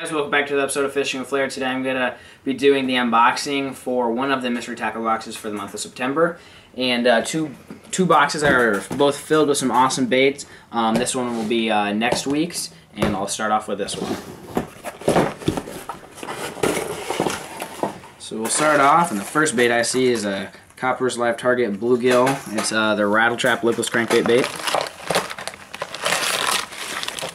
guys, welcome back to the episode of Fishing with Flair. Today I'm going to be doing the unboxing for one of the mystery tackle boxes for the month of September. And uh, two two boxes are both filled with some awesome baits. Um, this one will be uh, next week's, and I'll start off with this one. So we'll start off, and the first bait I see is a Koppers Live Target Bluegill. It's uh, the Rattle Trap Lipless Crankbait bait.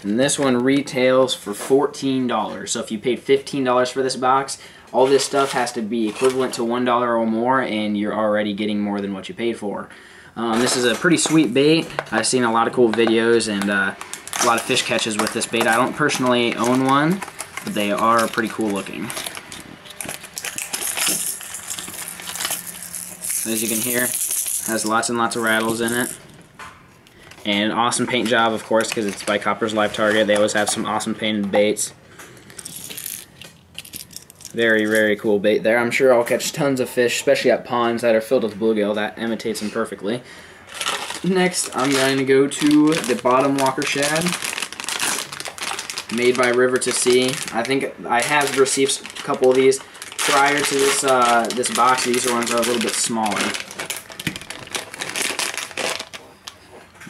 And this one retails for $14. So if you paid $15 for this box, all this stuff has to be equivalent to $1 or more, and you're already getting more than what you paid for. Um, this is a pretty sweet bait. I've seen a lot of cool videos and uh, a lot of fish catches with this bait. I don't personally own one, but they are pretty cool looking. As you can hear, has lots and lots of rattles in it. And awesome paint job, of course, because it's by Koppers Live Target. They always have some awesome painted baits. Very, very cool bait there. I'm sure I'll catch tons of fish, especially at ponds that are filled with bluegill. That imitates them perfectly. Next, I'm going to go to the bottom walker shad, made by River2Sea. I think I have received a couple of these prior to this uh, this box. These ones are a little bit smaller.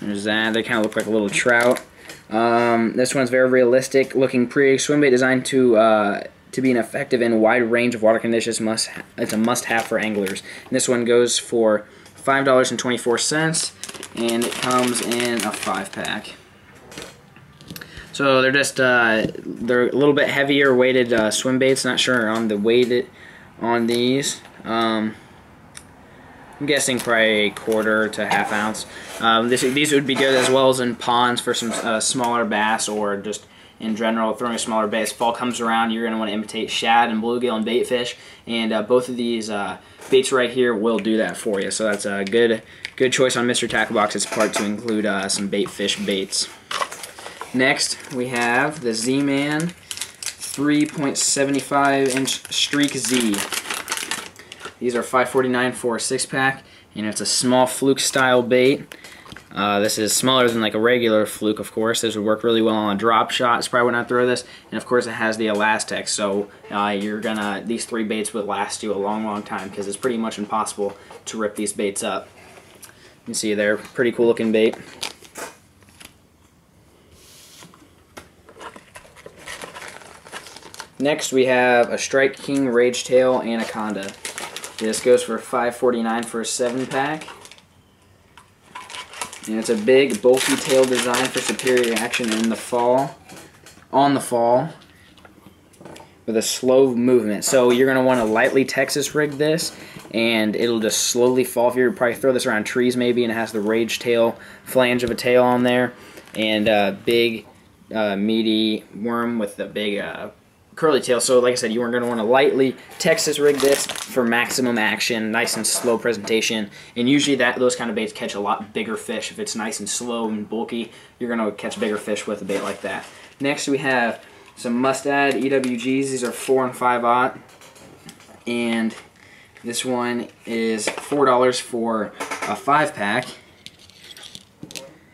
There's that. They kind of look like a little trout. Um, this one's very realistic looking pre swim bait designed to uh, to be an effective in a wide range of water conditions. Must it's a must-have for anglers. And this one goes for five dollars and twenty-four cents, and it comes in a five-pack. So they're just uh, they're a little bit heavier weighted uh, swim baits. Not sure on the weight on these. Um, I'm guessing probably a quarter to half ounce. Um, this, these would be good as well as in ponds for some uh, smaller bass or just in general throwing a smaller bass. Fall comes around, you're going to want to imitate shad and bluegill and baitfish, and uh, both of these uh, baits right here will do that for you. So that's a good good choice on Mystery Tackle Box's part to include uh, some baitfish baits. Next, we have the Z-Man 3.75 inch Streak Z. These are 5.49 for a six pack, and it's a small fluke style bait. Uh, this is smaller than like a regular fluke, of course. This would work really well on a drop shot. It's probably when I throw this, and of course it has the ElaZtech, so uh, you're gonna these three baits would last you a long, long time because it's pretty much impossible to rip these baits up. You can see they're pretty cool looking bait. Next we have a Strike King Rage Tail Anaconda. This goes for $5.49 for a 7 pack. And it's a big, bulky tail design for superior action in the fall, on the fall, with a slow movement. So you're going to want to lightly Texas rig this, and it'll just slowly fall. If you probably throw this around trees maybe, and it has the rage tail flange of a tail on there, and a big, uh, meaty worm with the big uh, curly tail. So like I said, you are going to want to lightly Texas rig this for maximum action, nice and slow presentation. And usually that those kind of baits catch a lot bigger fish. If it's nice and slow and bulky, you're going to catch bigger fish with a bait like that. Next we have some Mustad EWGs. These are 4 and 5 aught. And this one is $4 for a 5 pack.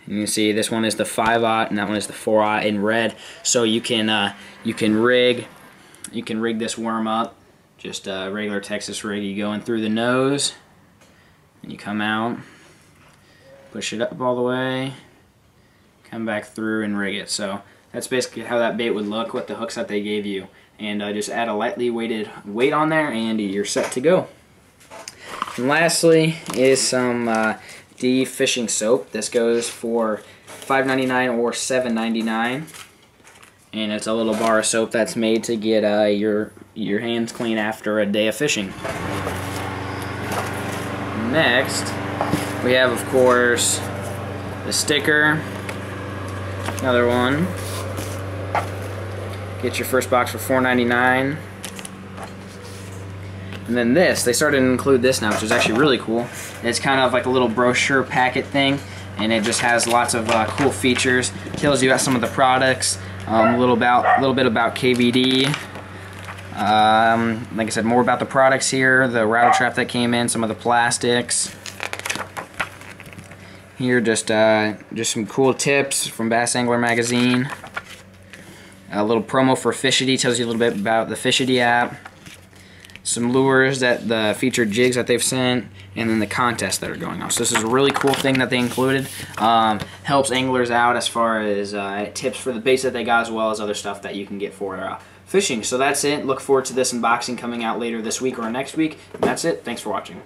You can see this one is the 5 aught and that one is the 4 aught in red. So you can uh, you can rig you can rig this worm up. Just a regular Texas rig. You go in through the nose and you come out, push it up all the way, come back through and rig it. So that's basically how that bait would look with the hooks that they gave you. And uh, just add a lightly weighted weight on there and you're set to go. And lastly is some uh, D fishing soap. This goes for $5.99 or $7.99 and it's a little bar of soap that's made to get uh, your your hands clean after a day of fishing. Next, we have of course the sticker, another one. Get your first box for $4.99. And then this, they started to include this now, which is actually really cool. It's kind of like a little brochure packet thing, and it just has lots of uh, cool features. Tells you about some of the products, um, a little about, a little bit about KVD. Um, like I said, more about the products here, the rattle trap that came in, some of the plastics. Here, just uh, just some cool tips from Bass Angler magazine. A little promo for Fishidy tells you a little bit about the Fishidy app. Some lures that the featured jigs that they've sent, and then the contests that are going on. So this is a really cool thing that they included. Um, helps anglers out as far as uh, tips for the baits that they got, as well as other stuff that you can get for uh, fishing. So that's it. Look forward to this unboxing coming out later this week or next week. And that's it. Thanks for watching.